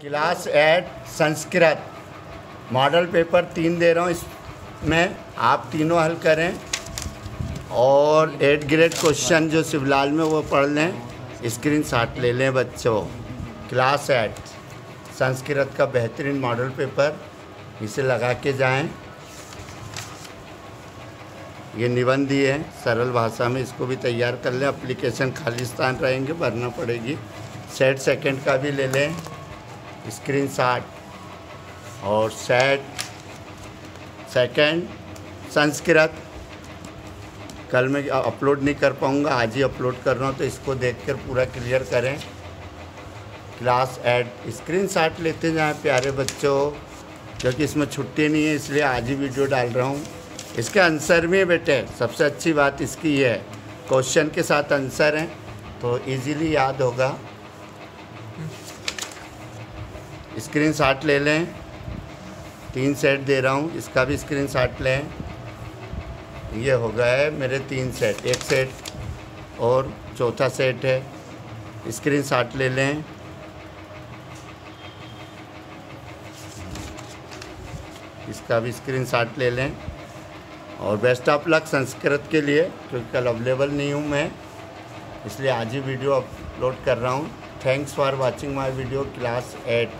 Class eight Sanskrit. Model paper तीन दे रहा हूँ, इसमें आप तीनों हल करें। और एट ग्रेड क्वेश्चन जो शिवलाल में वो पढ़ लें, स्क्रीन शॉट ले लें बच्चों। क्लास एट, संस्कृत का बेहतरीन मॉडल पेपर, इसे लगा के जाएँ। ये निबंधी है सरल भाषा में इसको भी तैयार कर लें। एप्लीकेशन खालिस्तान रहेंगे, भरना पड़ेगी। सेट सेकंड का भी ले लें। स्क्रीन शॉट और सेट सेकंड संस्कृत। कल मैं अपलोड नहीं कर पाऊँगा, आज ही अपलोड कर रहा हूँ तो इसको देखकर पूरा क्लियर करें। क्लास एड स्क्रीन शॉट लेते जाएँ, प्यारे बच्चों, क्योंकि इसमें छुट्टी नहीं है, इसलिए आज ही वीडियो डाल रहा हूँ। इसके आंसर में बेटे, सबसे अच्छी बात इसकी है क्वेश्चन के साथ आंसर हैं तो इजीली याद होगा। स्क्रीन शॉट ले लें। तीन सेट दे रहा हूँ, इसका भी स्क्रीन शॉट लें। ये हो गया है मेरे तीन सेट, एक सेट और चौथा सेट है। स्क्रीन शॉट ले लें। इसका भी स्क्रीन शॉट ले लें। और बेस्ट ऑफ़ लक संस्कृत के लिए, क्योंकि कल अवेलेबल नहीं हूँ मैं, इसलिए आज ही वीडियो अपलोड कर रहा हूँ। Thanks for watching my video class eight